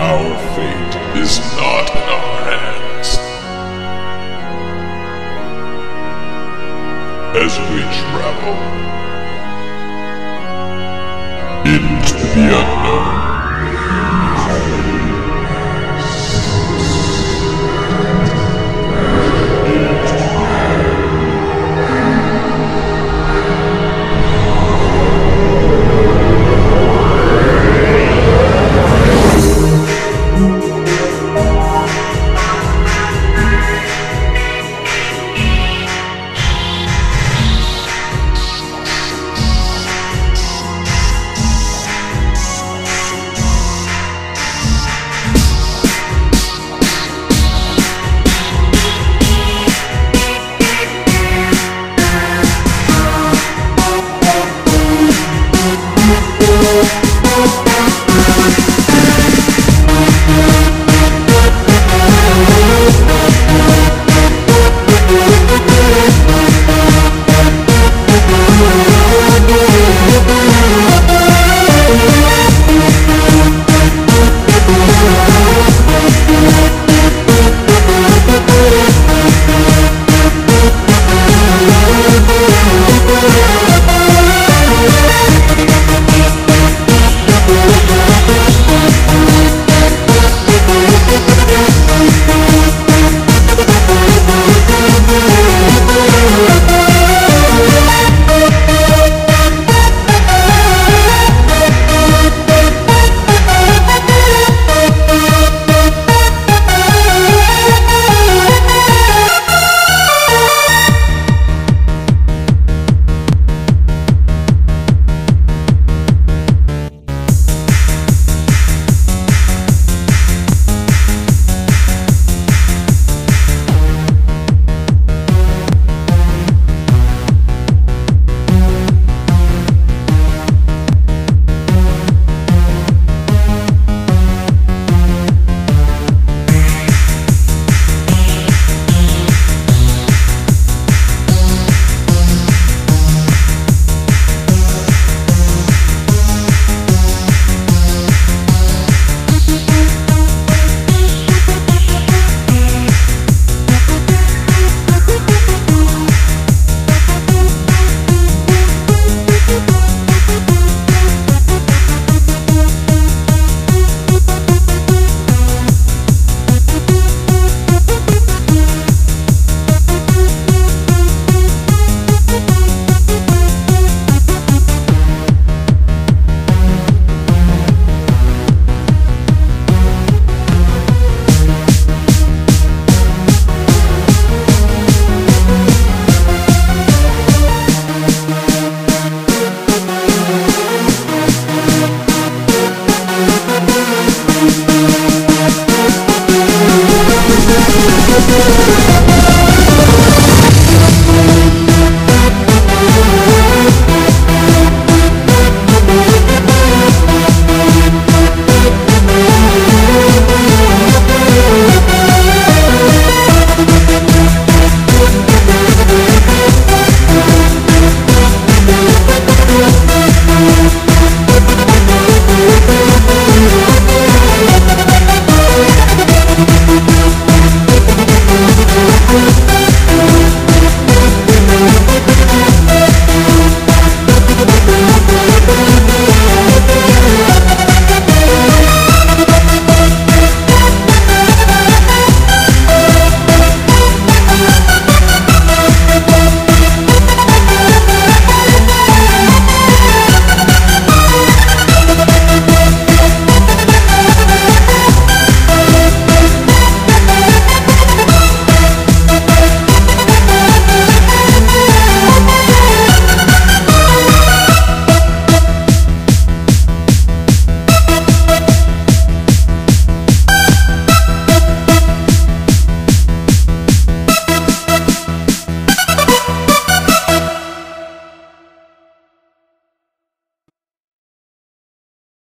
Our fate is not in our hands. As we travel into the unknown.